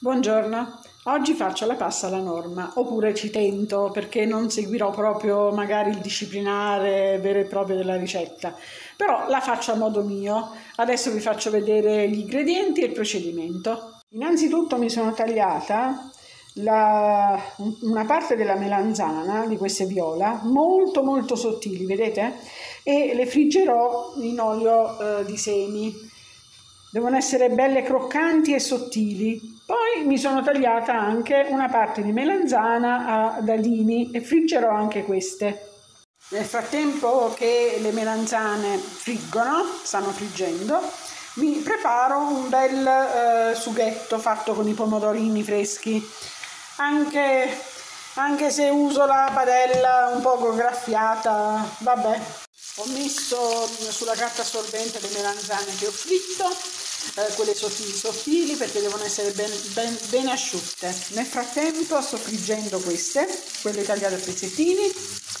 Buongiorno, oggi faccio la pasta alla norma, oppure ci tento perché non seguirò proprio magari il disciplinare vero e proprio della ricetta, però la faccio a modo mio. Adesso vi faccio vedere gli ingredienti e il procedimento. Innanzitutto mi sono tagliata la, una parte della melanzana di queste viola molto molto sottili, vedete? E le friggerò in olio eh, di semi devono essere belle croccanti e sottili. Poi mi sono tagliata anche una parte di melanzana a dadini e friggerò anche queste. Nel frattempo che le melanzane friggono, stanno friggendo, mi preparo un bel eh, sughetto fatto con i pomodorini freschi. Anche, anche se uso la padella un poco graffiata, vabbè, ho messo sulla carta assorbente le melanzane che ho fritto, eh, quelle sottili sottili perché devono essere ben, ben, ben asciutte. Nel frattempo sto friggendo queste, quelle tagliate a pezzettini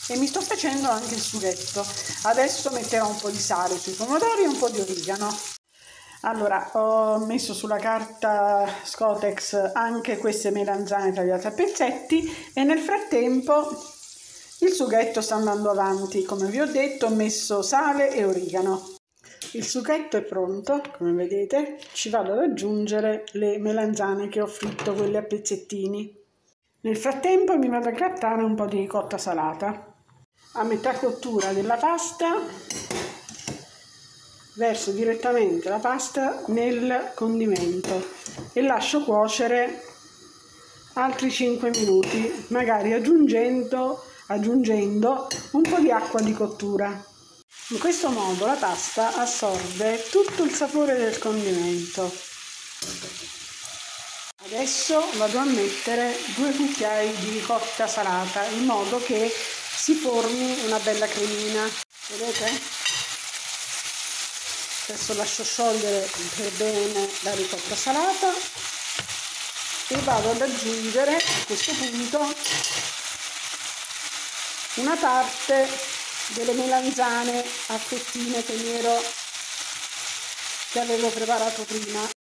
e mi sto facendo anche il sughetto. Adesso metterò un po' di sale sui pomodori e un po' di origano. Allora, ho messo sulla carta Scotex anche queste melanzane tagliate a pezzetti e nel frattempo il sughetto sta andando avanti, come vi ho detto ho messo sale e origano. Il sughetto è pronto, come vedete, ci vado ad aggiungere le melanzane che ho fritto, quelle a pezzettini. Nel frattempo mi vado a grattare un po' di ricotta salata. A metà cottura della pasta verso direttamente la pasta nel condimento e lascio cuocere altri 5 minuti, magari aggiungendo aggiungendo un po' di acqua di cottura. In questo modo la pasta assorbe tutto il sapore del condimento. Adesso vado a mettere due cucchiai di ricotta salata in modo che si formi una bella cremina. Vedete? Adesso lascio sciogliere per bene la ricotta salata e vado ad aggiungere a questo punto una parte delle melanzane a fettine che, ero, che avevo preparato prima